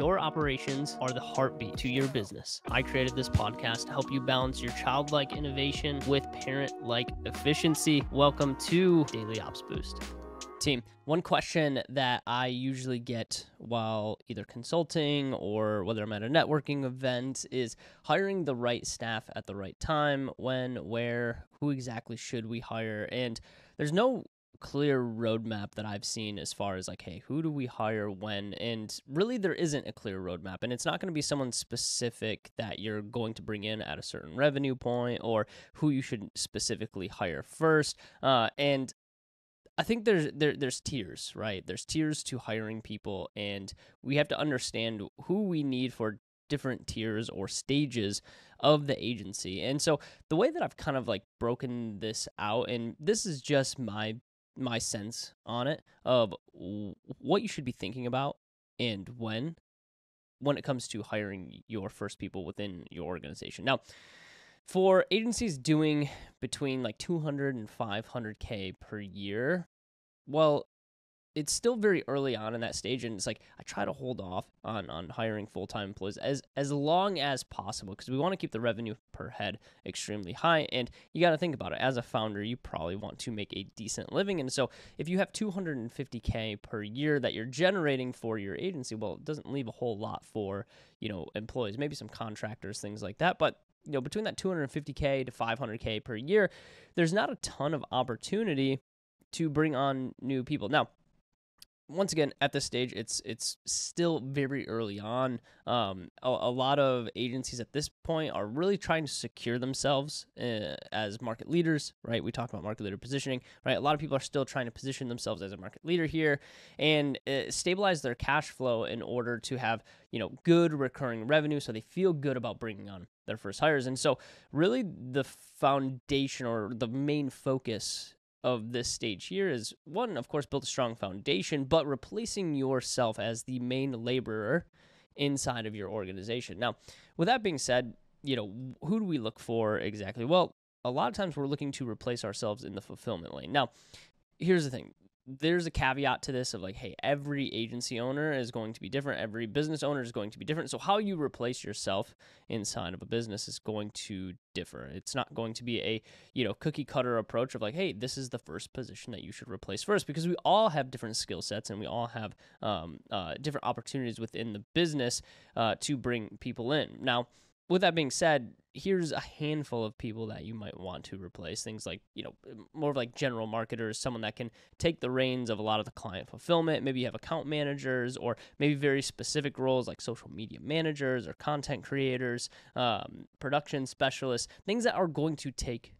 Your operations are the heartbeat to your business. I created this podcast to help you balance your childlike innovation with parent like efficiency. Welcome to Daily Ops Boost. Team, one question that I usually get while either consulting or whether I'm at a networking event is hiring the right staff at the right time, when, where, who exactly should we hire? And there's no clear roadmap that I've seen as far as like, hey, who do we hire when? And really, there isn't a clear roadmap. And it's not going to be someone specific that you're going to bring in at a certain revenue point or who you should specifically hire first. Uh, and I think there's there there's tiers, right? There's tiers to hiring people, and we have to understand who we need for different tiers or stages of the agency. And so the way that I've kind of like broken this out, and this is just my my sense on it of what you should be thinking about and when when it comes to hiring your first people within your organization. Now, for agencies doing between like 200 and 500k per year, well, it's still very early on in that stage and it's like I try to hold off on on hiring full-time employees as as long as possible because we want to keep the revenue per head extremely high and you got to think about it as a founder you probably want to make a decent living and so if you have 250k per year that you're generating for your agency well it doesn't leave a whole lot for you know employees maybe some contractors things like that but you know between that 250k to 500k per year there's not a ton of opportunity to bring on new people. Now, once again, at this stage, it's it's still very early on. Um, a, a, lot of agencies at this point are really trying to secure themselves uh, as market leaders. Right? We talk about market leader positioning. Right? A lot of people are still trying to position themselves as a market leader here and uh, stabilize their cash flow in order to have you know good recurring revenue, so they feel good about bringing on their first hires. And so, really, the foundation or the main focus of this stage here is one, of course, build a strong foundation, but replacing yourself as the main laborer inside of your organization. Now, with that being said, you know, who do we look for exactly? Well, a lot of times we're looking to replace ourselves in the fulfillment lane. Now, here's the thing there's a caveat to this of like, hey, every agency owner is going to be different. Every business owner is going to be different. So how you replace yourself inside of a business is going to differ. It's not going to be a, you know, cookie cutter approach of like, hey, this is the first position that you should replace first because we all have different skill sets and we all have um, uh, different opportunities within the business uh, to bring people in. Now, with that being said, here's a handful of people that you might want to replace. Things like, you know, more of like general marketers, someone that can take the reins of a lot of the client fulfillment. Maybe you have account managers or maybe very specific roles like social media managers or content creators, um, production specialists, things that are going to take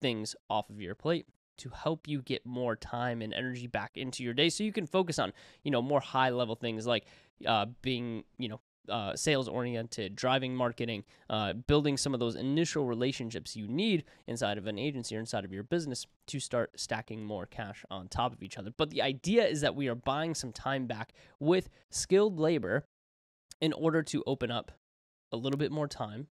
things off of your plate to help you get more time and energy back into your day so you can focus on you know more high level things like uh, being you know uh, sales oriented, driving marketing, uh, building some of those initial relationships you need inside of an agency or inside of your business to start stacking more cash on top of each other. But the idea is that we are buying some time back with skilled labor in order to open up a little bit more time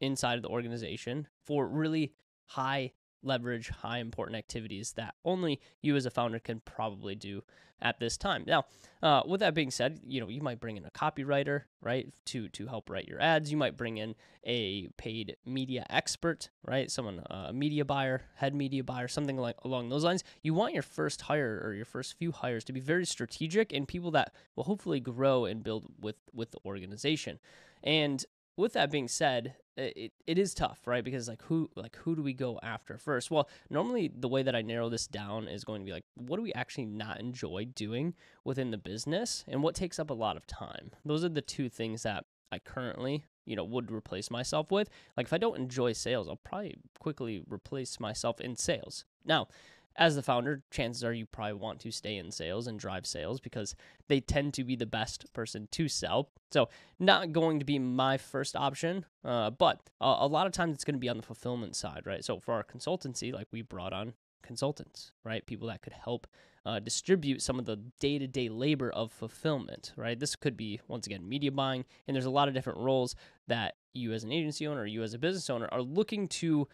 inside of the organization for really high leverage high important activities that only you as a founder can probably do at this time. Now, uh, with that being said, you know you might bring in a copywriter, right, to to help write your ads. You might bring in a paid media expert, right, someone uh, a media buyer, head media buyer, something like along those lines. You want your first hire or your first few hires to be very strategic and people that will hopefully grow and build with with the organization. And with that being said, it, it is tough, right? Because like who like who do we go after first? Well, normally the way that I narrow this down is going to be like what do we actually not enjoy doing within the business and what takes up a lot of time. Those are the two things that I currently, you know, would replace myself with. Like if I don't enjoy sales, I'll probably quickly replace myself in sales. Now, as the founder, chances are you probably want to stay in sales and drive sales because they tend to be the best person to sell. So, not going to be my first option, uh, but a, a lot of times it's going to be on the fulfillment side, right? So, for our consultancy, like we brought on consultants, right? People that could help uh, distribute some of the day to day labor of fulfillment, right? This could be, once again, media buying, and there's a lot of different roles that you as an agency owner you as a business owner are looking to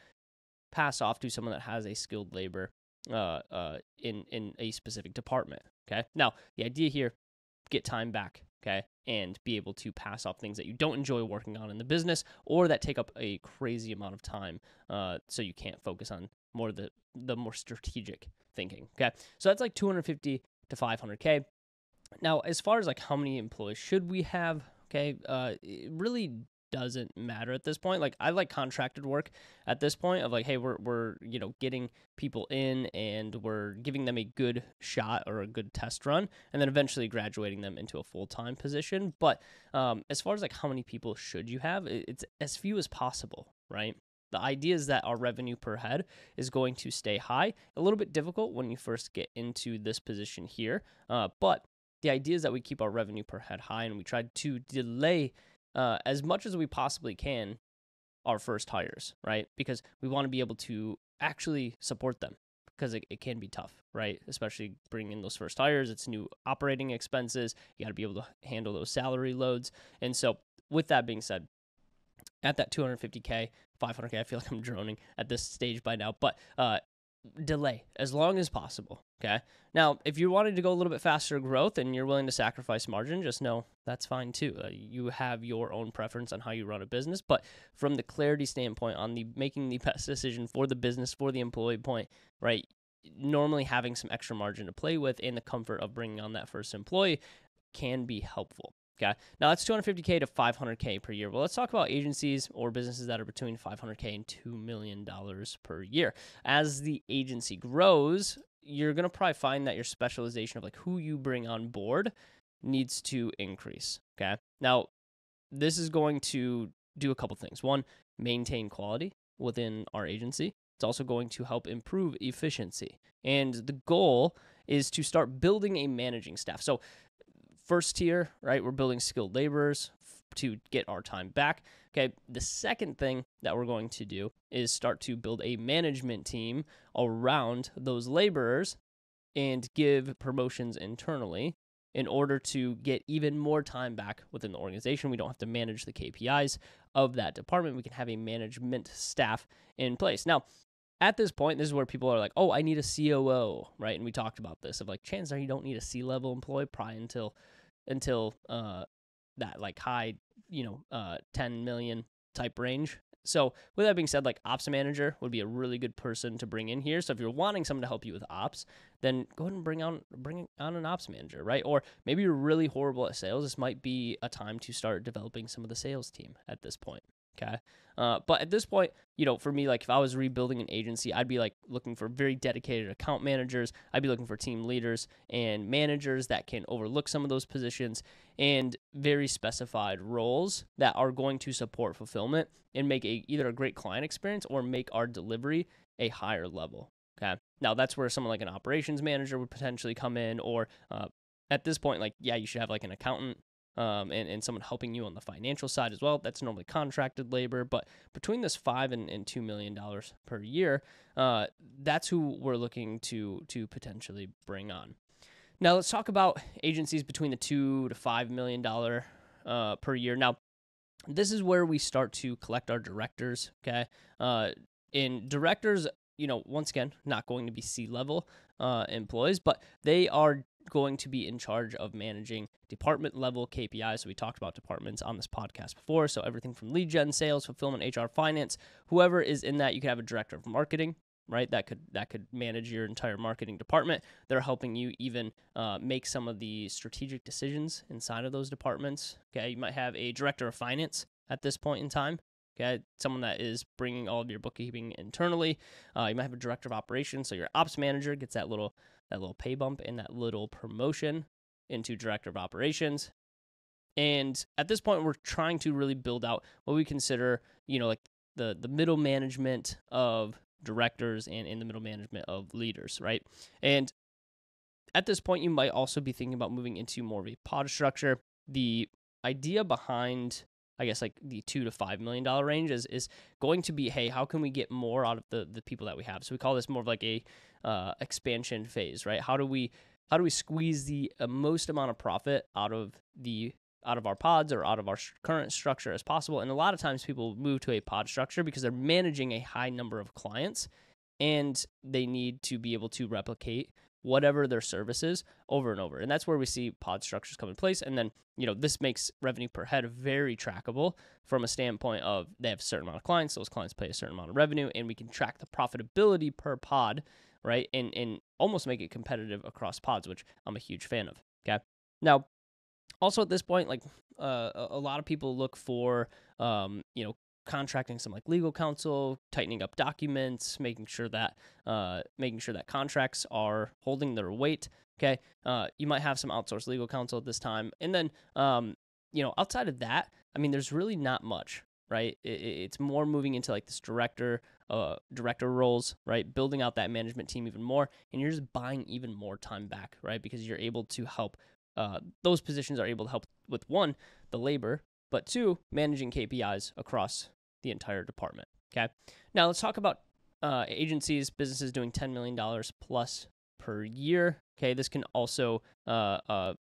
pass off to someone that has a skilled labor uh, uh, in in a specific department. Okay. Now the idea here, get time back okay, and be able to pass off things that you don't enjoy working on in the business or that take up a crazy amount of time, uh, so you can't focus on more the the more strategic thinking. Okay, so that's like 250 to 500k. Now, as far as like how many employees should we have, okay, uh, really doesn't matter at this point. Like I like contracted work at this point of like, hey, we're we're you know getting people in and we're giving them a good shot or a good test run, and then eventually graduating them into a full time position. But um, as far as like how many people should you have, it's as few as possible, right? The idea is that our revenue per head is going to stay high. A little bit difficult when you first get into this position here, uh, but the idea is that we keep our revenue per head high and we try to delay uh, as much as we possibly can our first hires, right? Because we want to be able to actually support them because it, it can be tough, right? Especially bringing in those first hires, it's new operating expenses. You got to be able to handle those salary loads. And so, with that being said, at that 250K, 500K, I feel like I'm droning at this stage by now, but uh, delay as long as possible. Okay. Now, if you're wanting to go a little bit faster growth and you're willing to sacrifice margin, just know that's fine too. Uh, you have your own preference on how you run a business, but from the clarity standpoint on the making the best decision for the business for the employee point, right? Normally having some extra margin to play with and the comfort of bringing on that first employee can be helpful. Okay. Now that's 250K to 500K per year. Well, let's talk about agencies or businesses that are between 500K and $2 million per year. As the agency grows, you're going to probably find that your specialization of like who you bring on board needs to increase. Okay. Now, this is going to do a couple things. One, maintain quality within our agency. It's also going to help improve efficiency. And the goal is to start building a managing staff. So, first tier, right? We're building skilled laborers to get our time back. Okay. The second thing that we're going to do is start to build a management team around those laborers and give promotions internally in order to get even more time back within the organization. We don't have to manage the KPIs of that department. We can have a management staff in place. Now, at this point, this is where people are like, oh, I need a COO, right? And we talked about this of like, chances are you don't need a C level employee probably until until uh, that like high, you know, uh, 10 million type range. So with that being said, like ops manager would be a really good person to bring in here. So if you're wanting someone to help you with ops, then go ahead and bring on bring on an ops manager, right? Or maybe you're really horrible at sales. This might be a time to start developing some of the sales team at this point. Okay. Uh, but at this point, you know, for me, like if I was rebuilding an agency, I'd be like looking for very dedicated account managers. I'd be looking for team leaders and managers that can overlook some of those positions and very specified roles that are going to support fulfillment and make a either a great client experience or make our delivery a higher level. Okay. Now that's where someone like an operations manager would potentially come in, or uh, at this point, like yeah, you should have like an accountant um, and, and someone helping you on the financial side as well. That's normally contracted labor, but between this five and, and two million dollars per year, uh, that's who we're looking to to potentially bring on. Now let's talk about agencies between the two to five million dollar uh, per year. Now, this is where we start to collect our directors. Okay, uh, in directors, you know, once again, not going to be C level uh, employees, but they are going to be in charge of managing department level KPIs. So we talked about departments on this podcast before. So everything from lead gen, sales, fulfillment, HR, finance, whoever is in that, you could have a director of marketing, right? That could that could manage your entire marketing department. They're helping you even uh, make some of the strategic decisions inside of those departments. Okay, you might have a director of finance at this point in time. Okay, someone that is bringing all of your bookkeeping internally. Uh, you might have a director of operations, so your ops manager gets that little that little pay bump and that little promotion into director of operations. And at this point, we're trying to really build out what we consider, you know, like the the middle management of directors and in the middle management of leaders, right? And at this point, you might also be thinking about moving into more of a pod structure. The idea behind I guess like the two to five million dollar range is is going to be, hey, how can we get more out of the the people that we have? So we call this more of like a uh, expansion phase, right? How do we how do we squeeze the uh, most amount of profit out of the out of our pods or out of our current structure as possible? And a lot of times people move to a pod structure because they're managing a high number of clients and they need to be able to replicate whatever their service is over and over. And that's where we see pod structures come in place. And then, you know, this makes revenue per head very trackable from a standpoint of they have a certain amount of clients, those clients pay a certain amount of revenue, and we can track the profitability per pod, right? And and almost make it competitive across pods, which I'm a huge fan of. Okay. Now, also at this point, like uh, a lot of people look for, um, you know, contracting some like legal counsel, tightening up documents, making sure that uh, making sure that contracts are holding their weight. Okay, uh, you might have some outsourced legal counsel at this time, and then um, you know outside of that, I mean, there's really not much, right? It, it's more moving into like this director uh, director roles, right? Building out that management team even more, and you're just buying even more time back, right? Because you're able to help. Uh, those positions are able to help with one, the labor, but two, managing KPIs across the entire department. Okay. Now let's talk about uh, agencies, businesses doing $10 million plus per year. Okay. This can also uh, uh,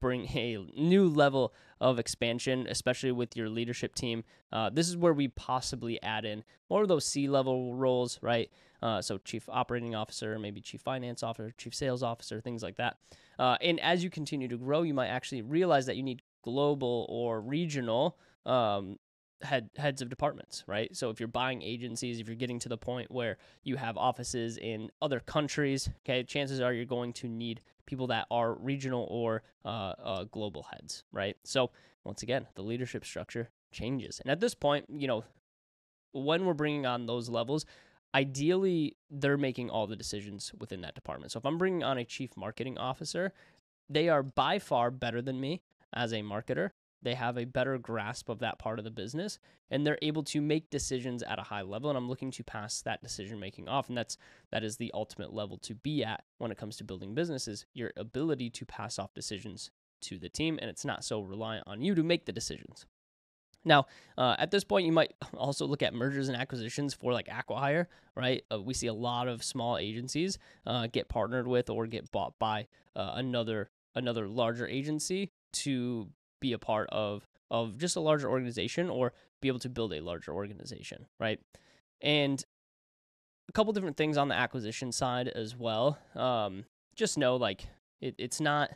bring a new level of expansion, especially with your leadership team. Uh, this is where we possibly add in more of those C level roles, right? Uh, so, chief operating officer, maybe chief finance officer, chief sales officer, things like that. Uh, and as you continue to grow, you might actually realize that you need global or regional um, head heads of departments, right? So if you're buying agencies, if you're getting to the point where you have offices in other countries, okay, chances are you're going to need people that are regional or uh, uh, global heads, right? So once again, the leadership structure changes, and at this point, you know, when we're bringing on those levels. Ideally, they're making all the decisions within that department. So if I'm bringing on a chief marketing officer, they are by far better than me as a marketer they have a better grasp of that part of the business and they're able to make decisions at a high level and i'm looking to pass that decision making off and that's that is the ultimate level to be at when it comes to building businesses your ability to pass off decisions to the team and it's not so reliant on you to make the decisions now, uh, at this point, you might also look at mergers and acquisitions for like Acquihire, right? Uh, we see a lot of small agencies uh, get partnered with or get bought by uh, another another larger agency to be a part of of just a larger organization or be able to build a larger organization, right? And a couple different things on the acquisition side as well. Um, just know like it, it's not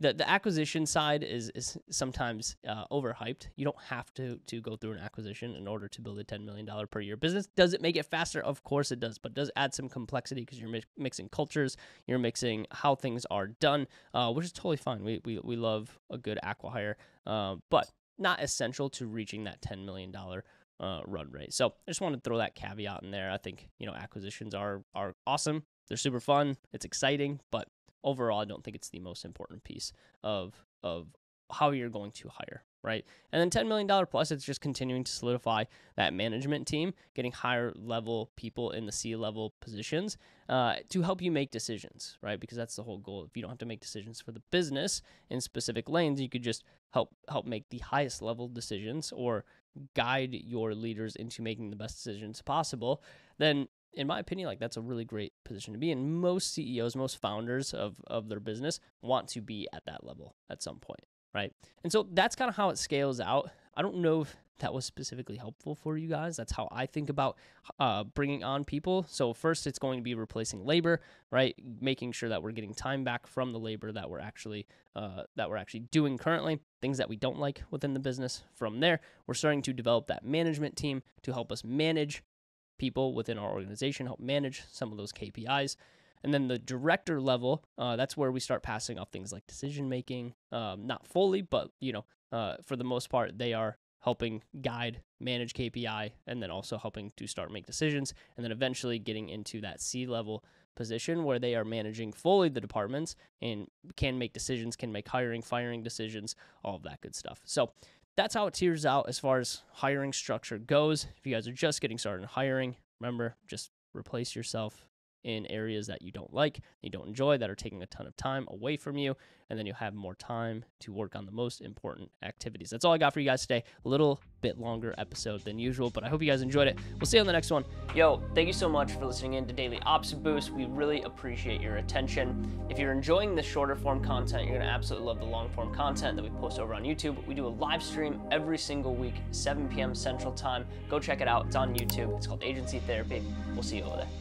the the acquisition side is is sometimes uh, overhyped. You don't have to to go through an acquisition in order to build a ten million dollar per year business. Does it make it faster? Of course it does, but it does add some complexity because you're mi- mixing cultures, you're mixing how things are done, uh, which is totally fine. We we we love a good acquihire, uh, but not essential to reaching that ten million dollar uh, run rate. So I just wanted to throw that caveat in there. I think you know acquisitions are are awesome. They're super fun. It's exciting, but overall, I don't think it's the most important piece of of how you're going to hire, right? And then $10 million plus, it's just continuing to solidify that management team, getting higher level people in the C level positions uh, to help you make decisions, right? Because that's the whole goal. If you don't have to make decisions for the business in specific lanes, you could just help help make the highest level decisions or guide your leaders into making the best decisions possible. Then in my opinion, like that's a really great position to be in. Most CEOs, most founders of of their business want to be at that level at some point, right? And so that's kind of how it scales out. I don't know if that was specifically helpful for you guys. That's how I think about uh, bringing on people. So first, it's going to be replacing labor, right? Making sure that we're getting time back from the labor that we're actually uh, that we're actually doing currently. Things that we don't like within the business. From there, we're starting to develop that management team to help us manage people within our organization, help manage some of those KPIs. And then the director level, uh, that's where we start passing off things like decision making. Um, not fully, but you know, uh, for the most part, they are helping guide, manage KPI, and then also helping to start make decisions. And then eventually getting into that C level position where they are managing fully the departments and can make decisions, can make hiring, firing decisions, all of that good stuff. So that's how it tiers out as far as hiring structure goes. If you guys are just getting started in hiring, remember just replace yourself in areas that you don't like, you don't enjoy, that are taking a ton of time away from you, and then you have more time to work on the most important activities. That's all I got for you guys today. A little bit longer episode than usual, but I hope you guys enjoyed it. We'll see you on the next one. Yo, thank you so much for listening in to Daily Ops Boost. We really appreciate your attention. If you're enjoying the shorter form content, you're gonna absolutely love the long form content that we post over on YouTube. We do a live stream every single week, 7 p.m. Central Time. Go check it out. It's on YouTube. It's called Agency Therapy. We'll see you over there.